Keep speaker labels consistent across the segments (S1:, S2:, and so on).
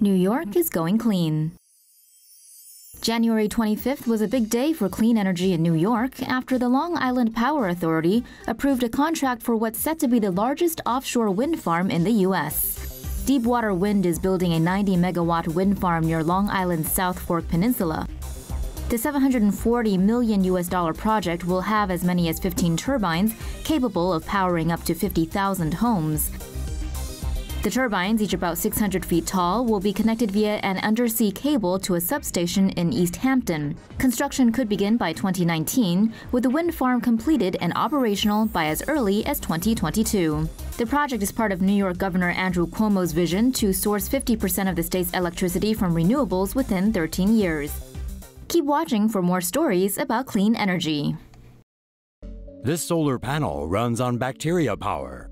S1: New York is going clean. January 25th was a big day for clean energy in New York after the Long Island Power Authority approved a contract for what's set to be the largest offshore wind farm in the U.S. Deepwater Wind is building a 90 megawatt wind farm near Long Island's South Fork Peninsula. The 740 million US dollar project will have as many as 15 turbines capable of powering up to 50,000 homes. The turbines, each about 600 feet tall, will be connected via an undersea cable to a substation in East Hampton. Construction could begin by 2019, with the wind farm completed and operational by as early as 2022. The project is part of New York Governor Andrew Cuomo's vision to source 50% of the state's electricity from renewables within 13 years. Keep watching for more stories about clean energy.
S2: This solar panel runs on bacteria power.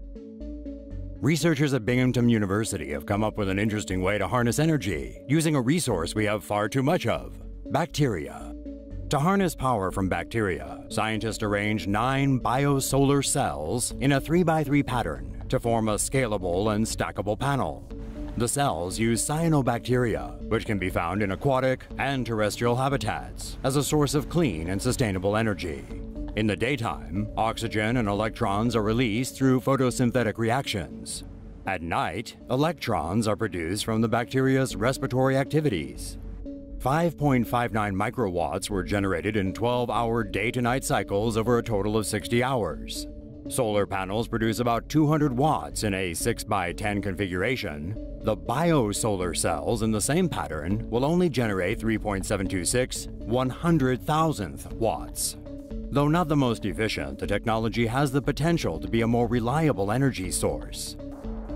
S2: Researchers at Binghamton University have come up with an interesting way to harness energy using a resource we have far too much of bacteria. To harness power from bacteria, scientists arranged nine biosolar cells in a 3x3 pattern to form a scalable and stackable panel. The cells use cyanobacteria, which can be found in aquatic and terrestrial habitats, as a source of clean and sustainable energy. In the daytime, oxygen and electrons are released through photosynthetic reactions. At night, electrons are produced from the bacteria's respiratory activities. 5.59 microwatts were generated in 12 hour day to night cycles over a total of 60 hours. Solar panels produce about 200 watts in a 6 by 10 configuration. The biosolar cells in the same pattern will only generate 3.726 100,000th watts. Though not the most efficient, the technology has the potential to be a more reliable energy source.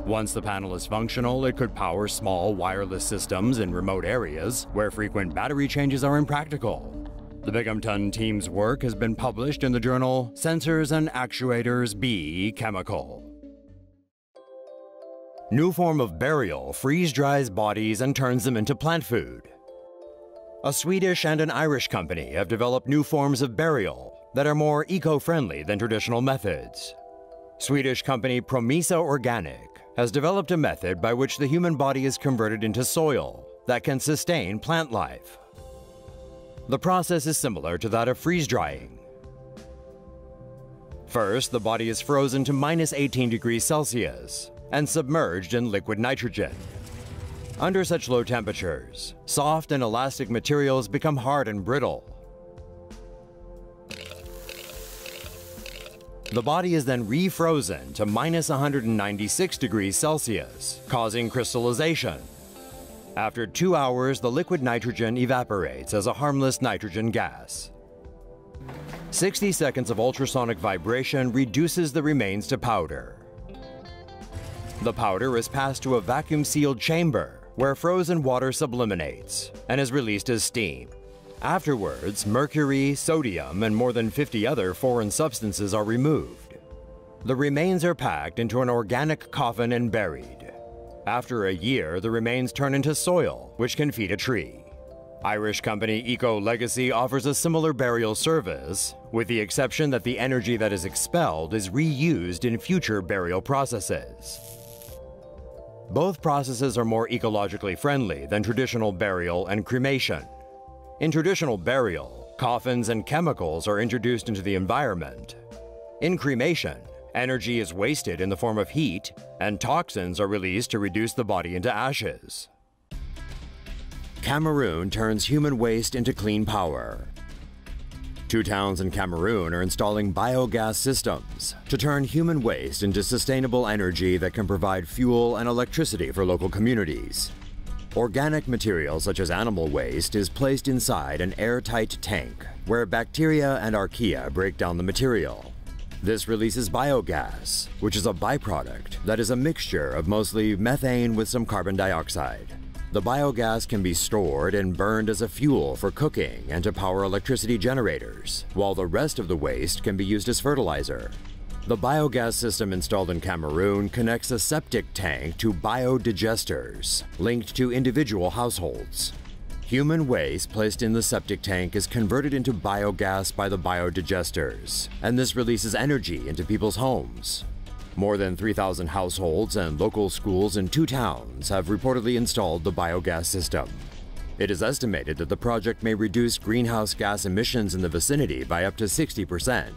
S2: Once the panel is functional, it could power small wireless systems in remote areas where frequent battery changes are impractical. The Binghamton team's work has been published in the journal Sensors and Actuators B Chemical. New form of burial freeze dries bodies and turns them into plant food. A Swedish and an Irish company have developed new forms of burial that are more eco-friendly than traditional methods. Swedish company Promessa Organic has developed a method by which the human body is converted into soil that can sustain plant life. The process is similar to that of freeze drying. First, the body is frozen to minus 18 degrees Celsius and submerged in liquid nitrogen. Under such low temperatures, soft and elastic materials become hard and brittle, The body is then refrozen to minus 196 degrees Celsius, causing crystallization. After two hours, the liquid nitrogen evaporates as a harmless nitrogen gas. 60 seconds of ultrasonic vibration reduces the remains to powder. The powder is passed to a vacuum-sealed chamber where frozen water sublimates and is released as steam. Afterwards, mercury, sodium, and more than 50 other foreign substances are removed. The remains are packed into an organic coffin and buried. After a year, the remains turn into soil, which can feed a tree. Irish company Eco Legacy offers a similar burial service, with the exception that the energy that is expelled is reused in future burial processes. Both processes are more ecologically friendly than traditional burial and cremation. In traditional burial, coffins and chemicals are introduced into the environment. In cremation, energy is wasted in the form of heat, and toxins are released to reduce the body into ashes. Cameroon turns human waste into clean power. Two towns in Cameroon are installing biogas systems to turn human waste into sustainable energy that can provide fuel and electricity for local communities. Organic material such as animal waste is placed inside an airtight tank where bacteria and archaea break down the material. This releases biogas, which is a byproduct that is a mixture of mostly methane with some carbon dioxide. The biogas can be stored and burned as a fuel for cooking and to power electricity generators, while the rest of the waste can be used as fertilizer. The biogas system installed in Cameroon connects a septic tank to biodigesters linked to individual households. Human waste placed in the septic tank is converted into biogas by the biodigesters, and this releases energy into people's homes. More than 3,000 households and local schools in two towns have reportedly installed the biogas system. It is estimated that the project may reduce greenhouse gas emissions in the vicinity by up to 60%.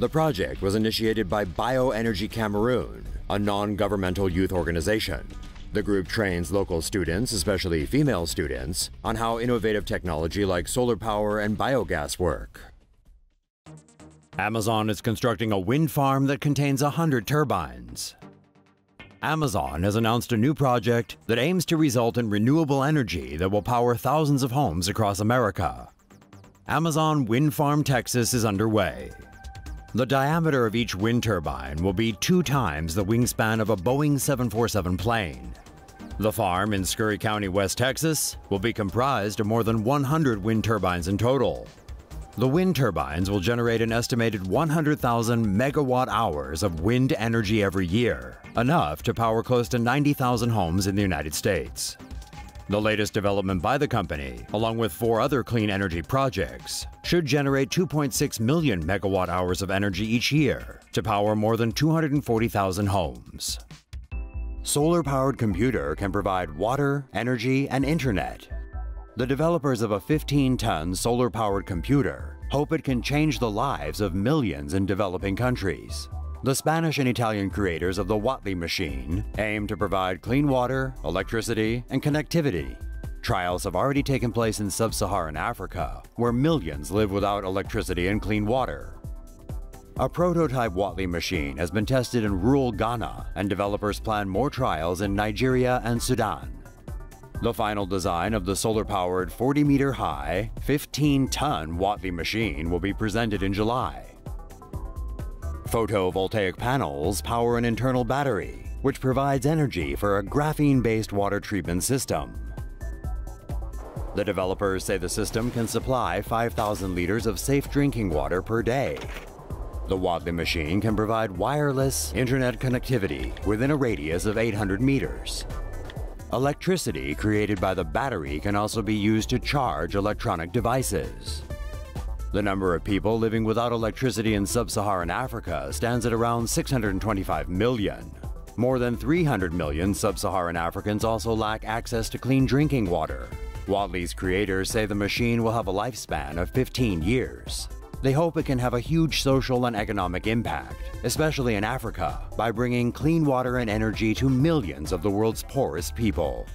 S2: The project was initiated by Bioenergy Cameroon, a non governmental youth organization. The group trains local students, especially female students, on how innovative technology like solar power and biogas work. Amazon is constructing a wind farm that contains 100 turbines. Amazon has announced a new project that aims to result in renewable energy that will power thousands of homes across America. Amazon Wind Farm Texas is underway. The diameter of each wind turbine will be two times the wingspan of a Boeing 747 plane. The farm in Scurry County, West Texas, will be comprised of more than 100 wind turbines in total, the wind turbines will generate an estimated 100,000 megawatt hours of wind energy every year, enough to power close to 90,000 homes in the United States. The latest development by the company, along with four other clean energy projects, should generate 2.6 million megawatt hours of energy each year to power more than 240,000 homes. Solar powered computer can provide water, energy, and internet the developers of a 15-ton solar-powered computer hope it can change the lives of millions in developing countries. The Spanish and Italian creators of the Watly machine aim to provide clean water, electricity, and connectivity. Trials have already taken place in sub-Saharan Africa, where millions live without electricity and clean water. A prototype Watly machine has been tested in rural Ghana, and developers plan more trials in Nigeria and Sudan. The final design of the solar-powered 40-meter-high, 15-ton Watly machine will be presented in July. Photovoltaic panels power an internal battery, which provides energy for a graphene-based water treatment system. The developers say the system can supply 5,000 liters of safe drinking water per day. The Watly machine can provide wireless internet connectivity within a radius of 800 meters, Electricity created by the battery can also be used to charge electronic devices. The number of people living without electricity in sub-Saharan Africa stands at around 625 million. More than 300 million sub-Saharan Africans also lack access to clean drinking water. Watly's creators say the machine will have a lifespan of 15 years. They hope it can have a huge social and economic impact, especially in Africa, by bringing clean water and energy to millions of the world's poorest people.